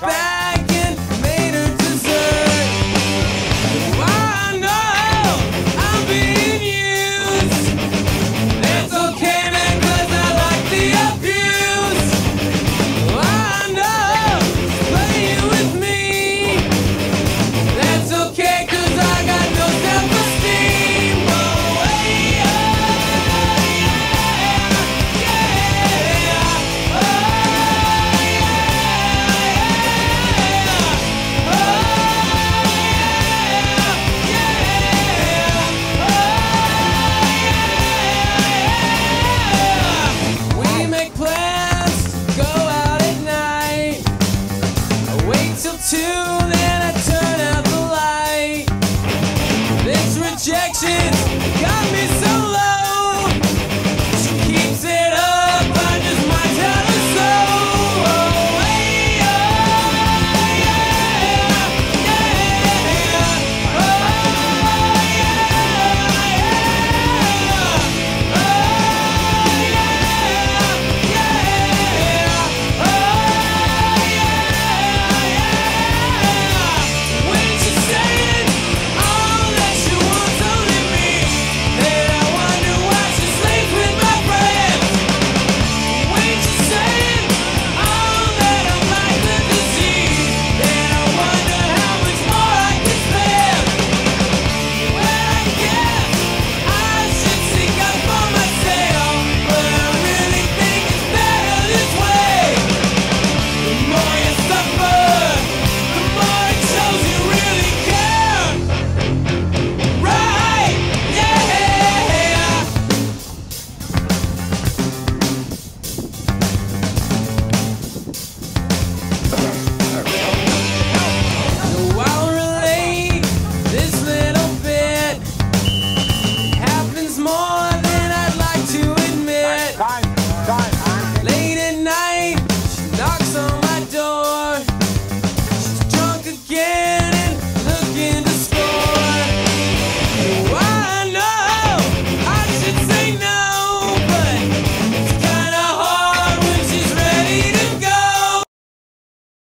back.